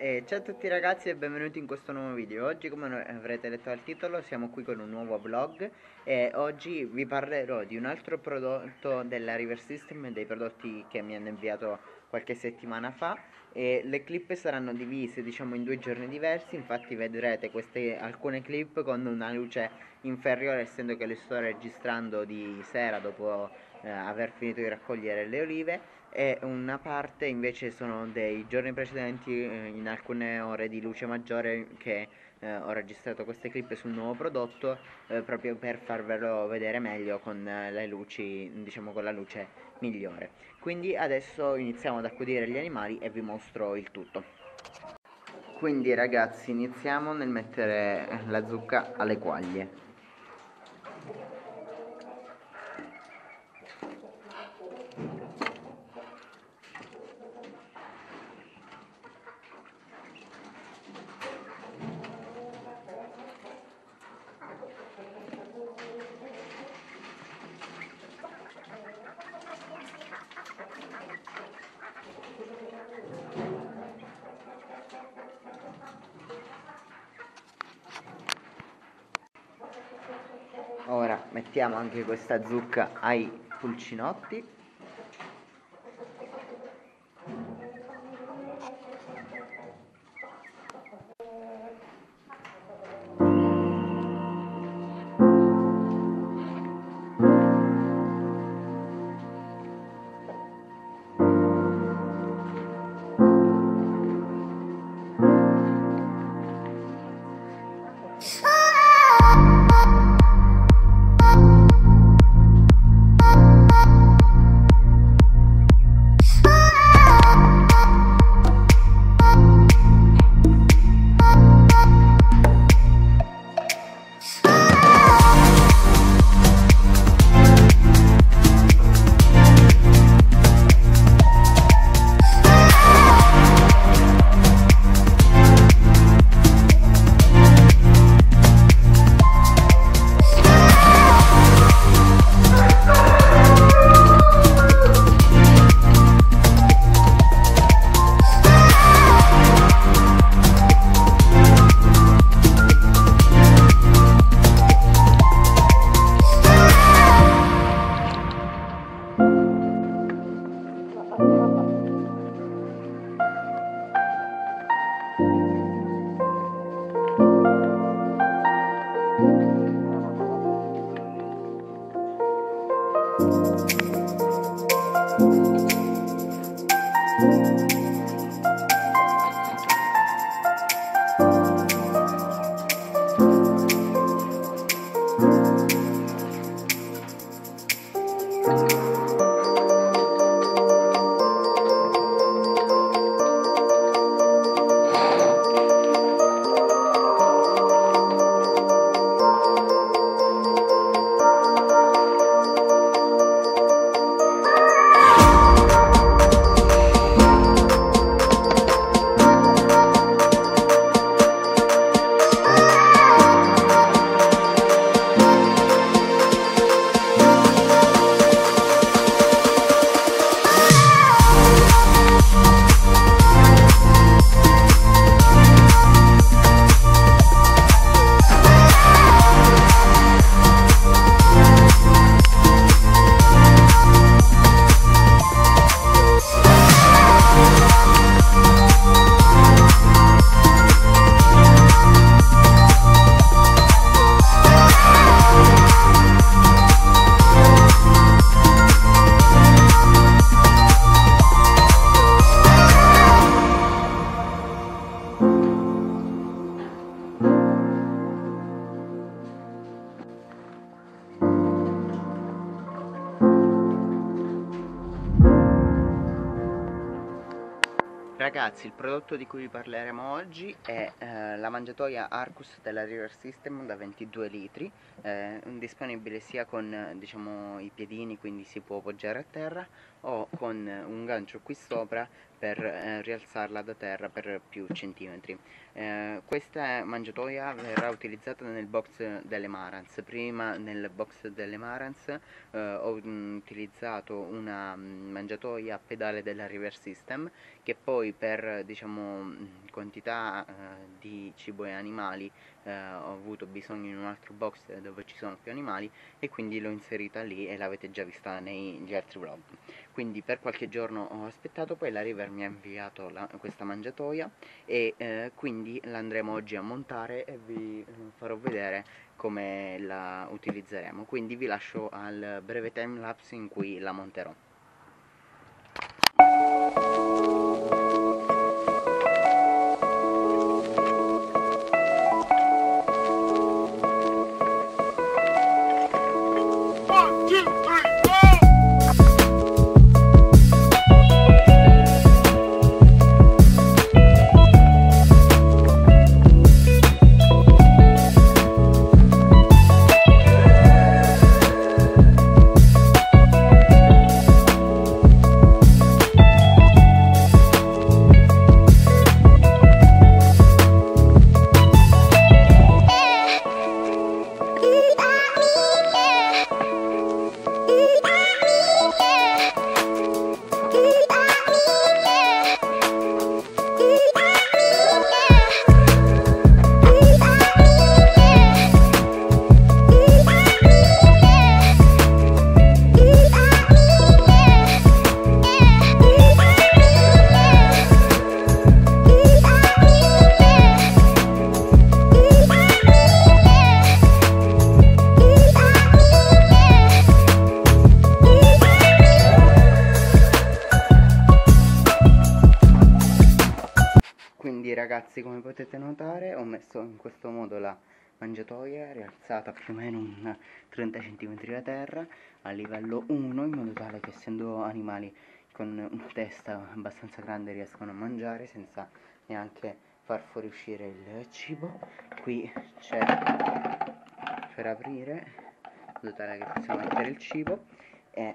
E ciao a tutti ragazzi e benvenuti in questo nuovo video. Oggi come avrete letto dal titolo siamo qui con un nuovo vlog E oggi vi parlerò di un altro prodotto della River System Dei prodotti che mi hanno inviato qualche settimana fa. E le clip saranno divise diciamo in due giorni diversi. Infatti vedrete queste alcune clip con una luce inferiore Essendo che le sto registrando di sera dopo eh, aver finito di raccogliere le olive e una parte invece sono dei giorni precedenti eh, in alcune ore di luce maggiore che eh, ho registrato queste clip sul nuovo prodotto eh, proprio per farvelo vedere meglio con eh, le luci diciamo con la luce migliore. Quindi adesso iniziamo ad accudire gli animali e vi mostro il tutto. Quindi ragazzi iniziamo nel mettere la zucca alle quaglie mettiamo anche questa zucca ai pulcinotti Ragazzi, il prodotto di cui vi parleremo oggi è eh, la mangiatoia Arcus della River System da 22 litri, eh, disponibile sia con diciamo, i piedini, quindi si può poggiare a terra, o con un gancio qui sopra per eh, rialzarla da terra per più centimetri. Eh, questa mangiatoia verrà utilizzata nel box delle Marantz. Prima nel box delle Marantz eh, ho mm, utilizzato una mm, mangiatoia a pedale della River System che poi per diciamo, mm, quantità eh, di cibo e animali eh, ho avuto bisogno in un altro box dove ci sono più animali e quindi l'ho inserita lì e l'avete già vista negli altri vlog. Quindi per qualche giorno ho aspettato poi la River mi ha inviato la, questa mangiatoia e eh, quindi l'andremo oggi a montare e vi farò vedere come la utilizzeremo. Quindi vi lascio al breve time lapse in cui la monterò ragazzi come potete notare ho messo in questo modo la mangiatoia rialzata più o meno un 30 cm da terra a livello 1 in modo tale che essendo animali con una testa abbastanza grande riescono a mangiare senza neanche far fuoriuscire il cibo. Qui c'è per aprire in modo tale che possiamo mettere il cibo e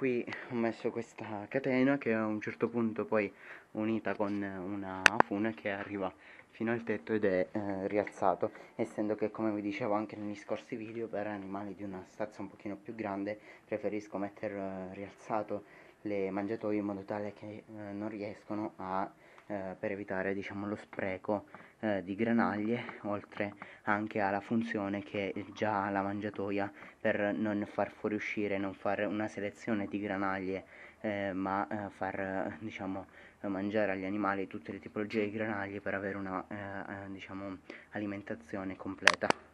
qui ho messo questa catena che a un certo punto poi unita con una fune che arriva fino al tetto ed è eh, rialzato essendo che come vi dicevo anche negli scorsi video per animali di una stazza un pochino più grande preferisco mettere eh, rialzato le mangiatoie in modo tale che eh, non riescono a eh, per evitare diciamo, lo spreco eh, di granaglie oltre anche alla funzione che già ha la mangiatoia per non far fuoriuscire non fare una selezione di granaglie eh, ma eh, far diciamo, mangiare agli animali tutte le tipologie di granaglie per avere una eh, diciamo, alimentazione completa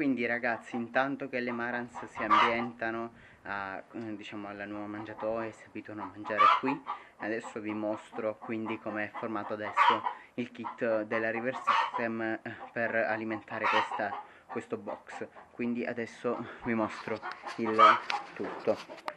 quindi ragazzi intanto che le Marans si ambientano a, eh, diciamo alla nuova mangiatoia e si abituano a mangiare qui adesso vi mostro quindi come è formato adesso il kit della River System eh, per alimentare questa, questo box. Quindi adesso vi mostro il tutto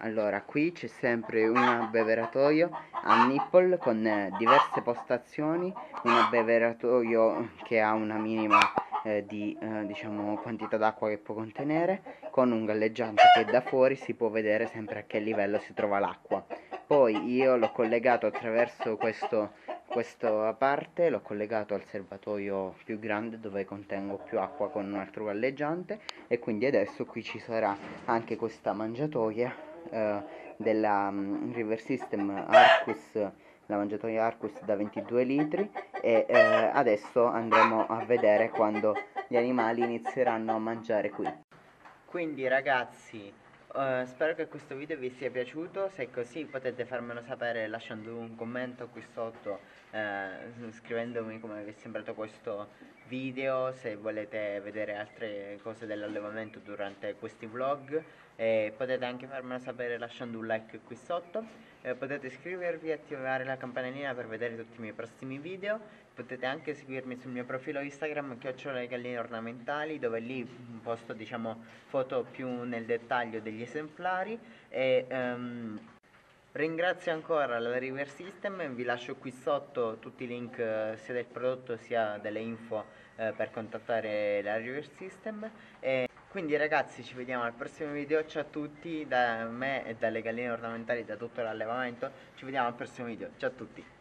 allora qui c'è sempre un abbeveratoio a nipple con eh, diverse postazioni. Un abbeveratoio che ha una minima eh, di eh, diciamo quantità d'acqua che può contenere con un galleggiante che da fuori si può vedere sempre a che livello si trova l'acqua. Poi io l'ho collegato attraverso questo questa parte l'ho collegato al serbatoio più grande dove contengo più acqua con un altro galleggiante e quindi adesso qui ci sarà anche questa mangiatoia eh, della um, River System Arcus la mangiatoia Arcus da 22 litri e eh, adesso andremo a vedere quando gli animali inizieranno a mangiare qui. Quindi ragazzi Uh, spero che questo video vi sia piaciuto, se è così potete farmelo sapere lasciando un commento qui sotto, uh, scrivendomi come vi è sembrato questo video, se volete vedere altre cose dell'allevamento durante questi vlog. Eh, potete anche farmelo sapere lasciando un like qui sotto. Eh, potete iscrivervi e attivare la campanellina per vedere tutti i miei prossimi video. Potete anche seguirmi sul mio profilo Instagram chiocciola galline ornamentali dove lì posto diciamo foto più nel dettaglio degli esemplari. E um, Ringrazio ancora la River System, vi lascio qui sotto tutti i link eh, sia del prodotto sia delle info eh, per contattare la River System. E quindi ragazzi ci vediamo al prossimo video, ciao a tutti da me e dalle galline ornamentali da tutto l'allevamento, ci vediamo al prossimo video, ciao a tutti.